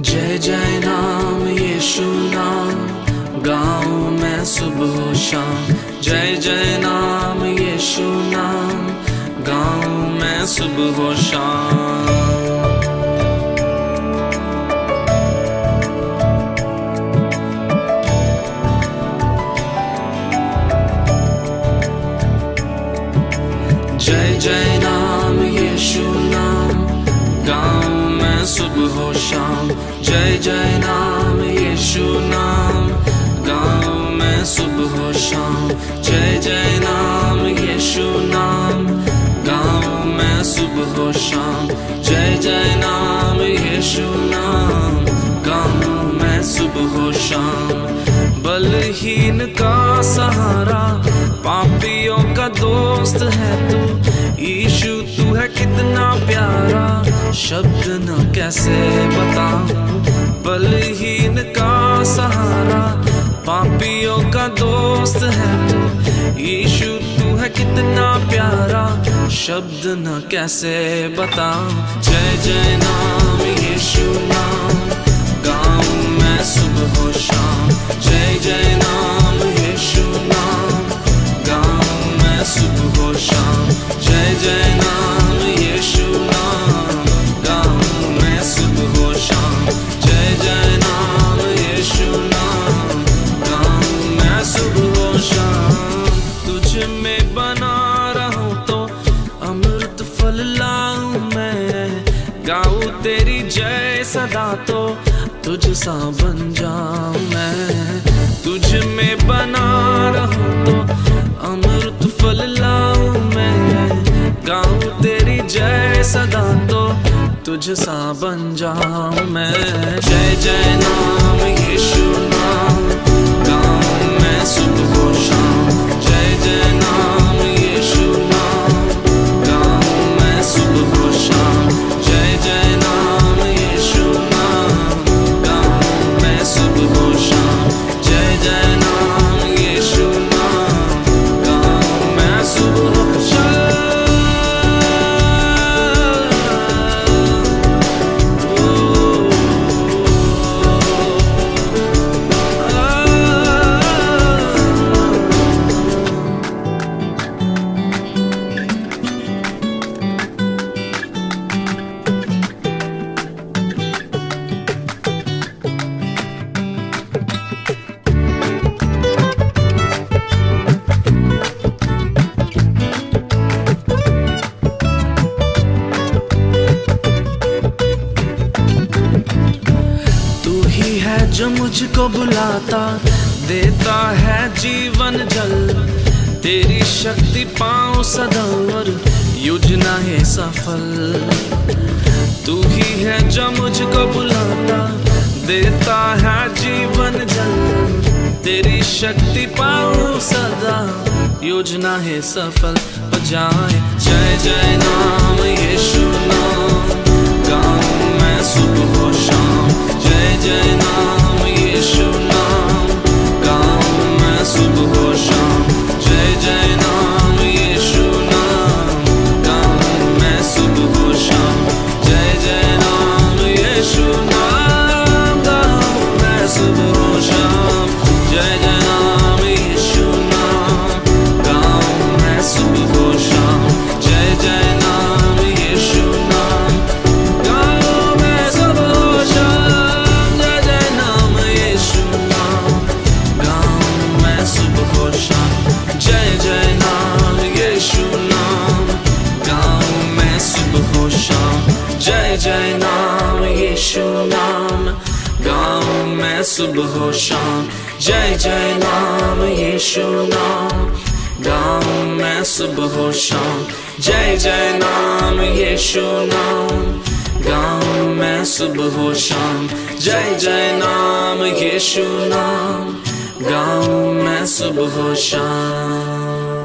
जय जय नाम यीशु नाम, गाऊं मैं सुबह शाम। जय जय नाम यीशु नाम, गाऊं मैं सुबह शाम। जय जय नाम यीशु नाम, गाऊं मैं सुबह शाम। जय जय नाम, यीशु नाम गाऊं मैं सुबह शाम। जय जय नाम, यीशु नाम गाऊं मैं सुबह शाम। जय जय नाम, यीशु नाम गाऊं मैं सुबह शाम। बलहीन का सहारा, पापियों का दोस्त है तू। यीशु, तू है शब्द न कैसे बताऊँ बलहीन का सहारा, पापियों का दोस्त है तू यीशु, तू है कितना प्यारा, शब्द न कैसे बताऊँ जय तेरी जय सदा तो तुझ सा बन जाऊँ मैं। तुझ में बना रहूँ तो अमृत फल लाऊं मैं। गाऊं तेरी जय सदा तो तुझ सा बन जा मैं। जय जय नाम जो मुझको बुलाता, देता है जीवन जल। तेरी शक्ति पाऊँ सदा और योजना है सफल। तू ही है जो मुझको बुलाता, देता है जीवन जल। तेरी शक्ति पाओ सदा, योजना है सफल। हो जाए जय जय नाम सुबह शाम जय जय नाम यीशु नाम गाऊं मैं सुबह शाम जय जय नाम यीशु नाम गाऊं मैं सुबह शाम जय जय नाम यीशु नाम गाऊं मैं सुबह शाम